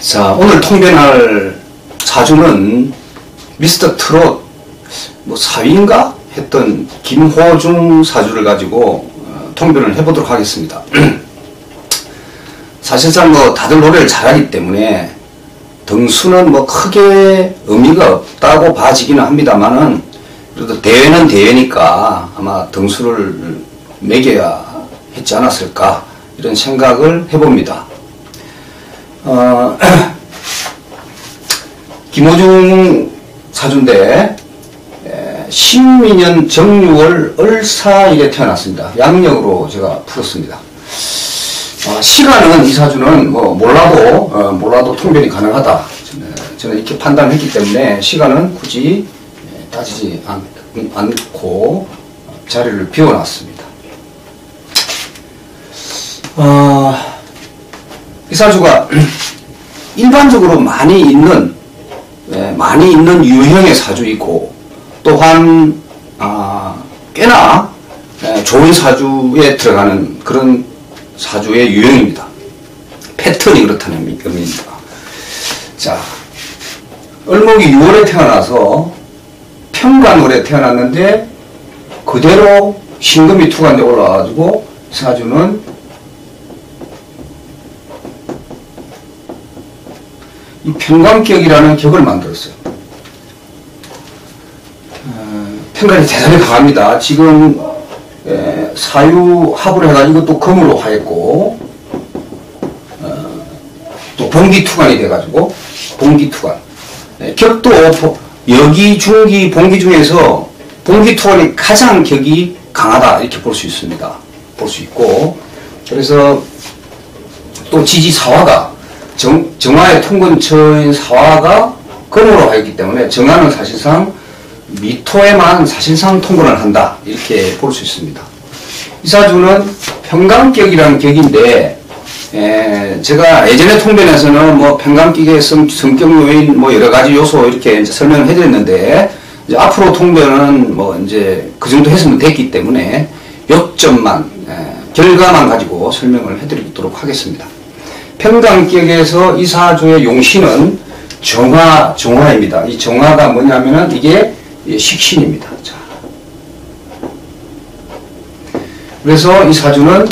자, 오늘 통변할 사주는 미스터 트롯 뭐 사위인가 했던 김호중 사주를 가지고 어, 통변을 해보도록 하겠습니다. 사실상 뭐 다들 노래를 잘하기 때문에 등수는 뭐 크게 의미가 없다고 봐지기는 합니다만은 그래도 대회는 대회니까 아마 등수를 매겨야 했지 않았을까 이런 생각을 해봅니다. 어, 김호중 사주인데 신민년 정유월 을사일에 태어났습니다. 양력으로 제가 풀었습니다. 어, 시간은 이 사주는 뭐 몰라도 어, 몰라도 통변이 가능하다. 저는, 저는 이렇게 판단했기 때문에 시간은 굳이 따지지 않, 않고 자리를 비워놨습니다. 어, 이 사주가 일반적으로 많이 있는 예, 많이 있는 유형의 사주이고 또한 아, 꽤나 예, 좋은 사주에 들어가는 그런 사주의 유형입니다. 패턴이 그렇다는 의미입니다. 자, 을목이 6월에 태어나서 평관월에 태어났는데 그대로 신금이 투관에 올라가지고 사주는 이 평관격이라는 격을 만들었어요. 어, 평관이 대단히 강합니다. 지금 에, 사유합을 해가지고 또 금으로 하였고 어, 또 봉기투관이 돼가지고 봉기투관 네, 격도 여기 중기 봉기 중에서 봉기투관이 가장 격이 강하다 이렇게 볼 수 있습니다. 볼 수 있고 그래서 또 지지사화가 정, 정화의 통근처인 사화가 금으로 하였기 때문에 정화는 사실상 미토에만 사실상 통근을 한다 이렇게 볼 수 있습니다. 이 사주는 평강격이라는 격인데 에, 제가 예전에 통변에서는 뭐 평강격의 성, 성격 요인 뭐 여러 가지 요소 이렇게 설명을 해드렸는데 앞으로 통변은 뭐 이제 그 정도 했으면 됐기 때문에 요점만 에, 결과만 가지고 설명을 해드리도록 하겠습니다. 평강격에서 이 사주의 용신은 정화, 정화입니다. 이 정화가 뭐냐면은 이게 식신입니다. 자. 그래서 이 사주는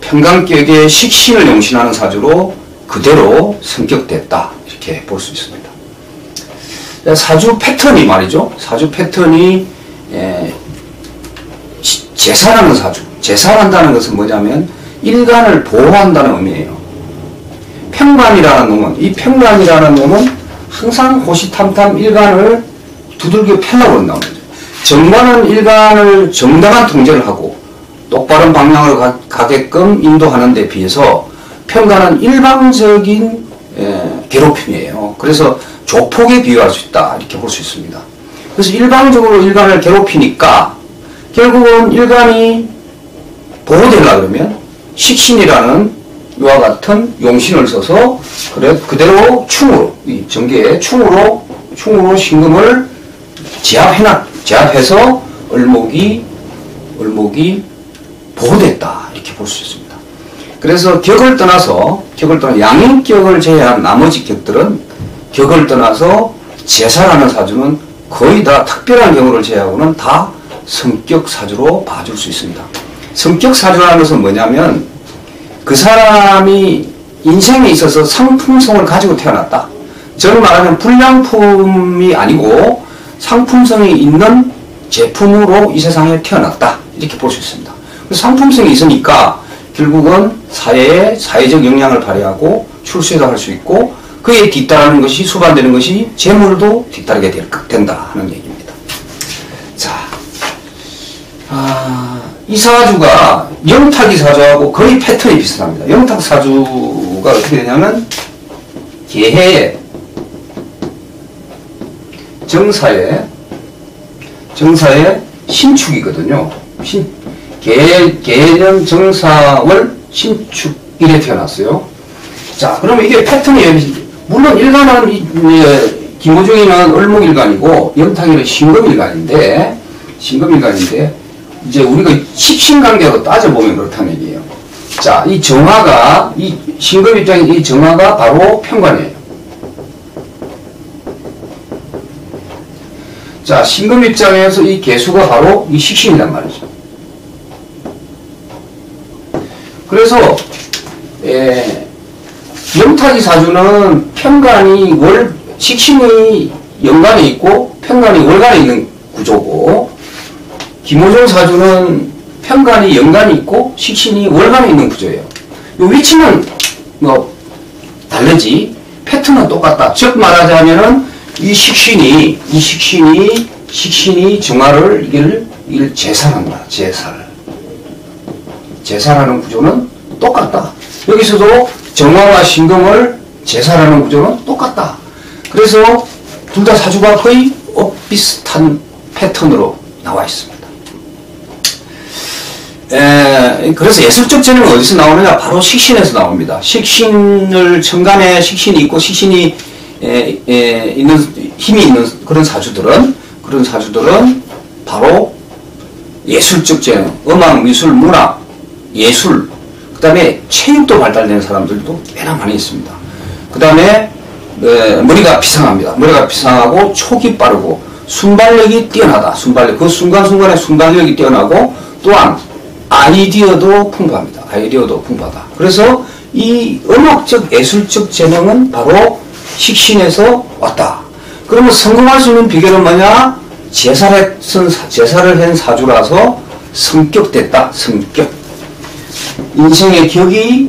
평강격의 식신을 용신하는 사주로 그대로 성격됐다. 이렇게 볼 수 있습니다. 사주 패턴이 말이죠. 사주 패턴이 제사라는 사주. 제사한다는 것은 뭐냐면 일간을 보호한다는 의미예요. 평관이라는 놈은 이 평관이라는 놈은 항상 호시탐탐 일간을 두들겨 패려고 거죠. 정관은 일간을 정당한 통제를 하고 똑바른 방향으로 가, 게끔 인도하는 데 비해서 평관은 일방적인 에, 괴롭힘이에요. 그래서 조폭에 비유할 수 있다 이렇게 볼 수 있습니다. 그래서 일방적으로 일간을 괴롭히니까 결국은 일간이 보호되려 그러면 식신이라는 이와 같은 용신을 써서 그래 그대로 충으로 이 전개에 충으로 충으로 신금을 제압해놨 제압해서 을목이 을목이 보호됐다 이렇게 볼 수 있습니다. 그래서 격을 떠나서 격을 떠나 양인격을 제외한 나머지 격들은 격을 떠나서 제사라는 사주는 거의 다 특별한 경우를 제외하고는 다 성격 사주로 봐줄 수 있습니다. 성격 사주라는 것은 뭐냐면 그 사람이 인생에 있어서 상품성을 가지고 태어났다. 저는 말하면 불량품이 아니고 상품성이 있는 제품으로 이 세상에 태어났다. 이렇게 볼 수 있습니다. 상품성이 있으니까 결국은 사회에 사회적 영향을 발휘하고 출세도 할 수 있고 그에 뒤따르는 것이 수반되는 것이 재물도 뒤따르게 된다 하는 얘기입니다. 자, 아, 이 사주가 영탁이 사주하고 거의 패턴이 비슷합니다. 영탁 사주가 어떻게 되냐면 개해에 정사에 정사에 신축이거든요. 신, 개, 개년 정사월 신축 일에 태어났어요. 자, 그러면 이게 패턴이, 물론 일간은, 이, 김호중이는 을목일간이고, 영탁이는 신금일간인데, 신금일간인데, 이제 우리가 식신관계로 따져보면 그렇다는 얘기예요. 자, 이 정화가, 이 신금 입장에 이 정화가 바로 평관이에요. 자, 신금 입장에서 이 개수가 바로 이 식신이란 말이죠. 그래서, 에, 영탁이 사주는 평관이 월, 식신이 연간에 있고 평관이 월간에 있는 구조고, 김호종 사주는 평관이 연간이 있고 식신이 월간에 있는 구조예요. 요 위치는 뭐 다르지 패턴은 똑같다. 즉 말하자면은 이 식신이 이 식신이 식신이 정화를 이걸 이걸 제살한다. 제살. 제살하는 구조는 똑같다. 여기서도 정화와 신금을 제살하는 구조는 똑같다. 그래서 둘 다 사주가 거의 비슷한 패턴으로 나와 있습니다. 에, 그래서 예술적 재능은 어디서 나오느냐? 바로 식신에서 나옵니다. 식신을 천간에 식신이 있고 식신이 에, 에, 있는 힘이 있는 그런 사주들은 그런 사주들은 바로 예술적 재능, 음악, 미술, 문학, 예술, 그 다음에 체육도 발달된 사람들도 꽤나 많이 있습니다. 그 다음에 머리가 비상합니다. 머리가 비상하고 촉이 빠르고 순발력이 뛰어나다. 순발력. 그 순간순간에 순발력이 뛰어나고 또한 아이디어도 풍부합니다. 아이디어도 풍부하다. 그래서 이 음악적 예술적 재능은 바로 식신에서 왔다. 그러면 성공할 수 있는 비결은 뭐냐? 제사를, 제사를 한 사주라서 성격됐다. 성격. 인생의 격이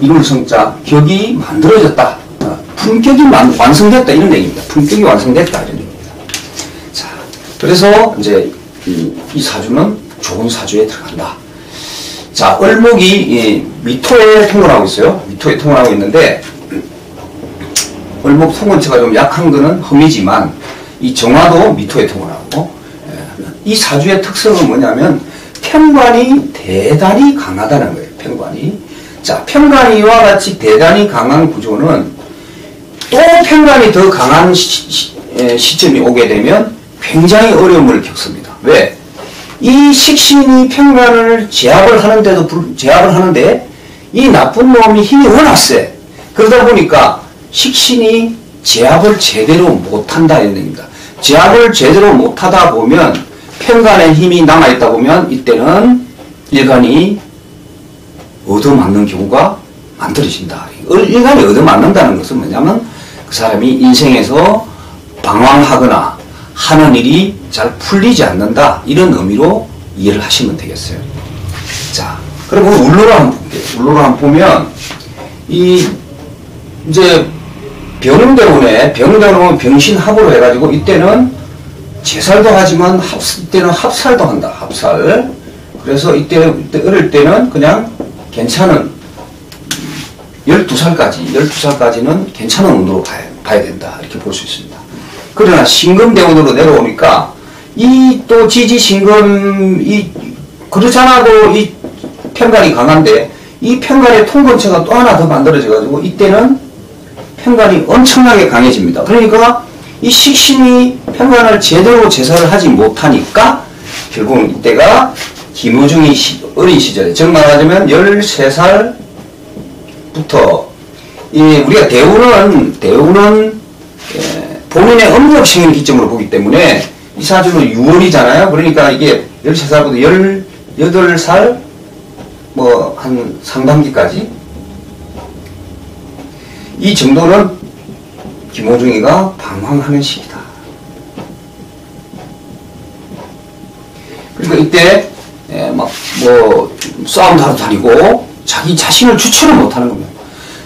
이룰 성자, 격이 만들어졌다. 어, 품격이 완성됐다. 이런 얘기입니다. 품격이 완성됐다. 이런 얘기입니다. 자, 그래서 이제 이, 이 사주는 좋은 사주에 들어간다. 자, 을목이 미토에 통근하고 있어요. 미토에 통근하고 있는데 을목 통근체가 좀 약한 거는 흠이지만 이 정화도 미토에 통근하고 예, 이 사주의 특성은 뭐냐면 편관이 대단히 강하다는 거예요. 편관이. 자, 편관이와 같이 대단히 강한 구조는 또 편관이 더 강한 시, 시, 시점이 오게 되면 굉장히 어려움을 겪습니다. 왜? 이 식신이 평간을 제압을 하는데도 제압을 하는데 이 나쁜 놈이 힘이 워낙 세. 그러다 보니까 식신이 제압을 제대로 못한다 이런 얘기입니다. 제압을 제대로 못하다 보면 평간의 힘이 남아있다 보면 이때는 일간이 얻어맞는 경우가 만들어진다. 일간이 얻어맞는다는 것은 뭐냐면 그 사람이 인생에서 방황하거나 하는 일이 잘 풀리지 않는다. 이런 의미로 이해를 하시면 되겠어요. 자, 그리고 울로를 한번. 울로를 한번 보면, 이, 이제, 병대운에, 병대운은 병신합으로 해가지고, 이때는 제살도 하지만 합, 이때는 합살도 한다. 합살. 그래서 이때, 이때 어릴 때는 그냥 괜찮은 12살까지, 12살까지는 괜찮은 운동으로 봐야, 봐야 된다. 이렇게 볼 수 있습니다. 그러나 신금대운으로 내려오니까 이 또 지지 신금 이 그렇잖아도 이 편간이 강한데 이 편간의 통근체가 또 하나 더 만들어져 가지고 이때는 편간이 엄청나게 강해집니다. 그러니까 이 식신이 편간을 제대로 제사를 하지 못하니까 결국은 이때가 김우중이 시, 어린 시절에 즉 말하자면 13살부터 이 우리가 대우는 대우는 예, 본인의 업력생일 기점으로 보기 때문에 이 사주는 6월이잖아요. 그러니까 이게 13살부터 18살 뭐 한 상반기까지 이 정도는 김호중이가 방황하는 시기다. 그러니까 이때 예, 막뭐 싸움도 하러 다니고 자기 자신을 주체를 못하는 겁니다.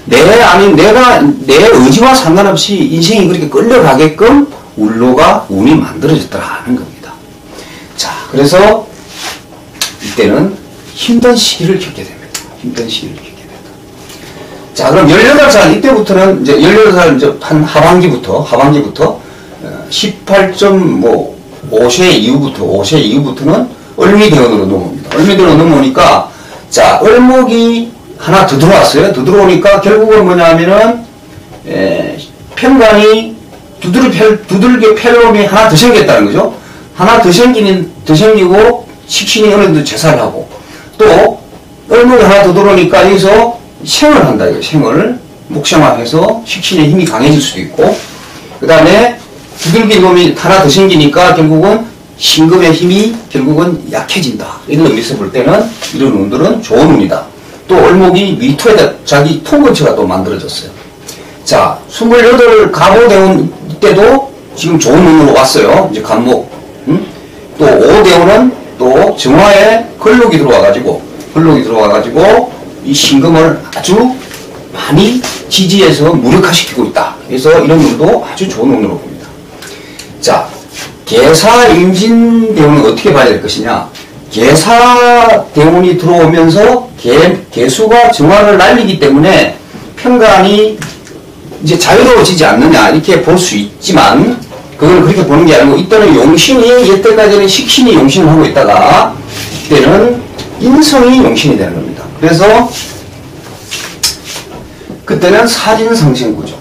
내 아닌 내가 내 의지와 상관없이 인생이 그렇게 끌려가게끔 울로가 운이 만들어졌더라 하는 겁니다. 자, 그래서 이때는 힘든 시기를 겪게 됩니다. 힘든 시기를 겪게 됩니다. 자, 그럼 18살 이때부터는 이제 18살 이제 한 하반기부터 하반기부터 18.5세 뭐 이후부터 5세 이후부터는 을미대원으로 넘어옵니다. 을미대원으로 넘어오니까 자, 을목이 하나 더 들어왔어요. 더 들어오니까 결국은 뭐냐면은 에, 편관이 두들 펠, 두들겨 펠롬이 하나 더 생겼다는 거죠. 하나 더 생기는 더 생기고 식신이 어느 정도 제사를 하고 또 얼목이 하나 더 들어오니까 여기서 생을 한다 이거 생을 목생화해서 식신의 힘이 강해질 수도 있고 그 다음에 두들긴 놈이 하나 더 생기니까 결국은 신금의 힘이 결국은 약해진다 이런 의미에서 볼 때는 이런 운들은 좋은 운이다 또 얼목이 미토에다 자기 통근처가 또 만들어졌어요 자 28 가보대운 때도 지금 좋은 운으로 왔어요 이제 간목 음? 또 5대운은 또 정화에 걸록이 들어와가지고 걸록이 들어와가지고 이 신금을 아주 많이 지지해서 무력화시키고 있다. 그래서 이런 운도 아주 좋은 운으로 봅니다. 자, 개사 임진 대운은 어떻게 봐야 될 것이냐? 개사 대운이 들어오면서 개, 개수가 정화를 날리기 때문에 평간이 이제 자유로워지지 않느냐 이렇게 볼 수 있지만 그걸 그렇게 보는 게 아니고 이때는 용신이 이때까지는 식신이 용신을 하고 있다가 이때는 인성이 용신이 되는 겁니다. 그래서 그때는 살인상생 구조.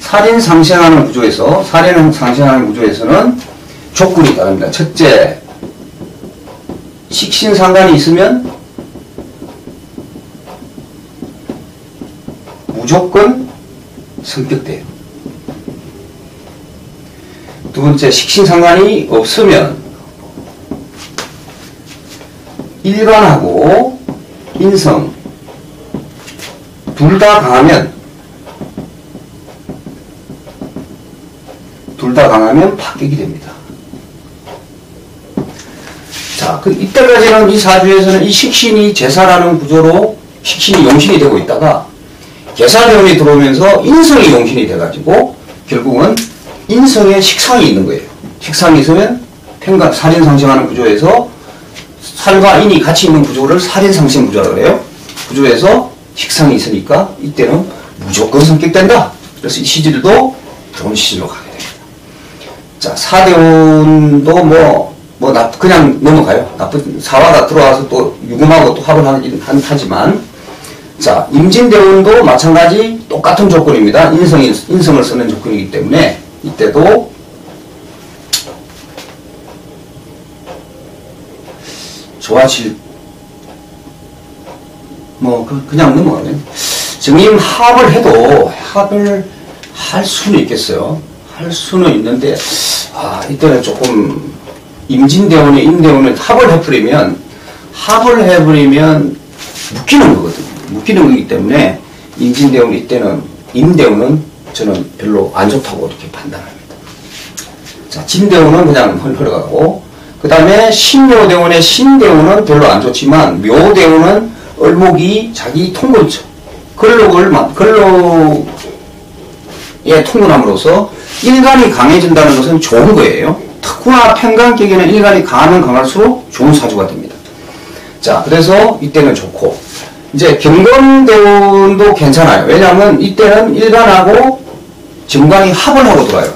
살인 상생하는 구조에서 살인상생하는 구조에서는 조건이 따릅니다. 첫째, 식신 상관이 있으면 무조건 성격돼요. 두 번째, 식신 상관이 없으면 일관하고 인성 둘 다 강하면 둘 다 강하면 파격이 됩니다. 자, 그 이때까지는 이 사주에서는 이 식신이 제사라는 구조로 식신이 용신이 되고 있다가 계사대원이 들어오면서 인성이 용신이 돼가지고 결국은 인성에 식상이 있는 거예요. 식상이 있으면 평가 살인상생하는 구조에서 살과 인이 같이 있는 구조를 살인상생 구조라고 그래요. 구조에서 식상이 있으니까 이때는 무조건 성격된다. 그래서 이 시질도 좋은 시질로 가게 됩니다. 자, 사대운도 뭐, 뭐, 나, 그냥 넘어가요. 나쁜, 사화가 들어와서 또 유금하고 또 합을 하지만, 자, 임진대운도 마찬가지 똑같은 조건입니다. 인성이, 인성을 쓰는 조건이기 때문에, 이때도 좋아질 뭐 그, 그냥 넘어가네. 정임 합을 해도 합을 할 수는 있겠어요. 할 수는 있는데 아 이때는 조금 임진대원에 임대원에 합을 해버리면 합을 해버리면 묶이는 거거든요. 묶이는 거기 때문에 임진대원 이때는 임대원은 저는 별로 안 좋다고 이렇게 판단합니다. 자 진대원은 그냥 흘러가고 그 다음에 신묘대원의 신대원은 별로 안 좋지만 묘대원은 을목이 자기 통근처 근록을 근록에 통근함으로써 일간이 강해진다는 것은 좋은 거예요. 특후나 평강격에는 일간이 강하면 강할수록 좋은 사주가 됩니다. 자, 그래서 이때는 좋고 이제 경건대원도 괜찮아요. 왜냐하면 이때는 일간하고 정관이 합을 하고 들어요.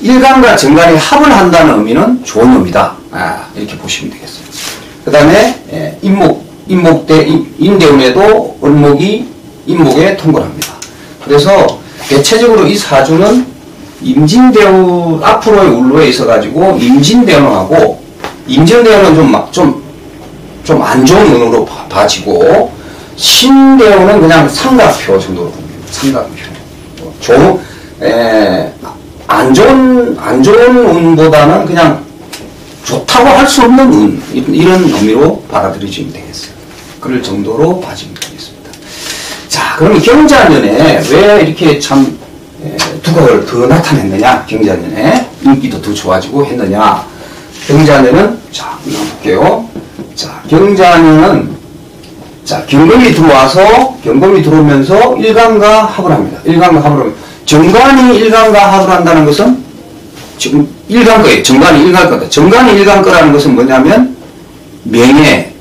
일간과 정관이 합을 한다는 의미는 좋은 의미다. 아, 이렇게 보시면 되겠어요. 그 다음에 예, 인목, 인목대, 인대운에도 을목이 인목에 통과합니다. 그래서 대체적으로 이 사주는 임진대운 앞으로의 울로에 있어 가지고 임진대운하고 임진대운은 좀 막 좀 좀 안 좋은 운으로 봐지고 신대운은 그냥 삼각표 정도로 봅니다. 삼각표. 좋은 에, 안 좋은, 안 좋은 운보다는 그냥 좋다고 할 수 없는 운, 이런 의미로 받아들이시면 되겠어요. 그럴 정도로 봐주면 되겠습니다. 자, 그러면 경자년에 왜 이렇게 참 두각을 더 나타냈느냐? 경자년에 인기도 더 좋아지고 했느냐? 경자년은, 자, 한번 볼게요. 자, 경자년은, 자, 경금이 들어와서, 경금이 들어오면서 일간과 합을 합니다. 일간과 합을 합니다. 정관이 일간과 합을 한다는 것은 지금 일간 거예요. 정관이 일간 거다. 정관이 일간 거라는 것은 뭐냐면 명예,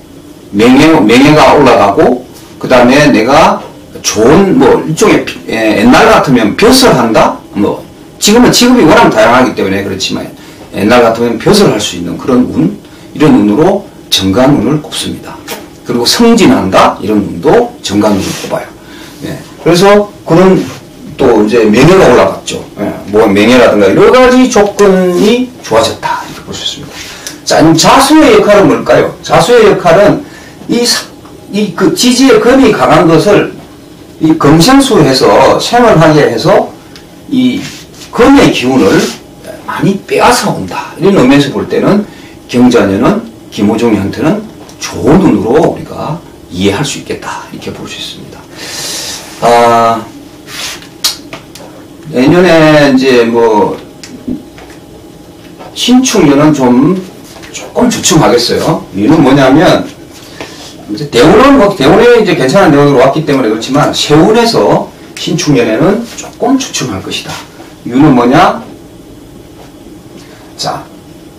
명예, 명예가 올라가고 그 다음에 내가 좋은 뭐 일종의 예, 옛날 같으면 벼슬 한다. 뭐 지금은 직업이 워낙 다양하기 때문에 그렇지만 옛날 같으면 벼슬 할 수 있는 그런 운 이런 운으로 정관운을 꼽습니다. 그리고 성진한다 이런 운도 정관운을 꼽아요. 예. 그래서 그런 또 이제 명예가 올라갔죠. 예, 뭐 명예라든가 여러 가지 조건이 좋아졌다 이렇게 볼 수 있습니다. 자, 자수의 역할은 뭘까요? 자수의 역할은 이, 이그 지지의 검이 강한 것을 이 검생수해서 생활하게 해서 이 검의 기운을 많이 빼앗아 온다. 이런 의미에서 볼 때는 경자년은 김호종이한테는 좋은 눈으로 우리가 이해할 수 있겠다. 이렇게 볼 수 있습니다. 아, 내년에 이제 뭐 신축년은 좀 조금 주춤하겠어요. 이유는 뭐냐면 이제 대운은 뭐 대운에 이제 괜찮은 대운으로 왔기 때문에 그렇지만 세운에서 신축년에는 조금 주춤할 것이다. 이유는 뭐냐? 자,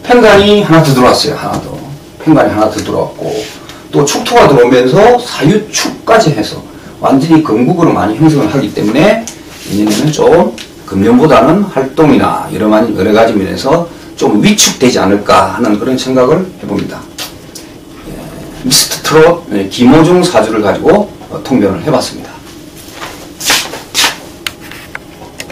편간이 하나 더 들어왔어요. 하나 더. 편간이 하나 더 들어왔고 또 축토가 들어오면서 사유축까지 해서 완전히 건국으로 많이 형성을 하기 때문에 내년에는 좀 금년보다는 활동이나 여러, 여러 가지 면에서 좀 위축되지 않을까 하는 그런 생각을 해봅니다. 예, 미스터 트롯 예, 김호중 사주를 가지고 어, 통변을 해봤습니다.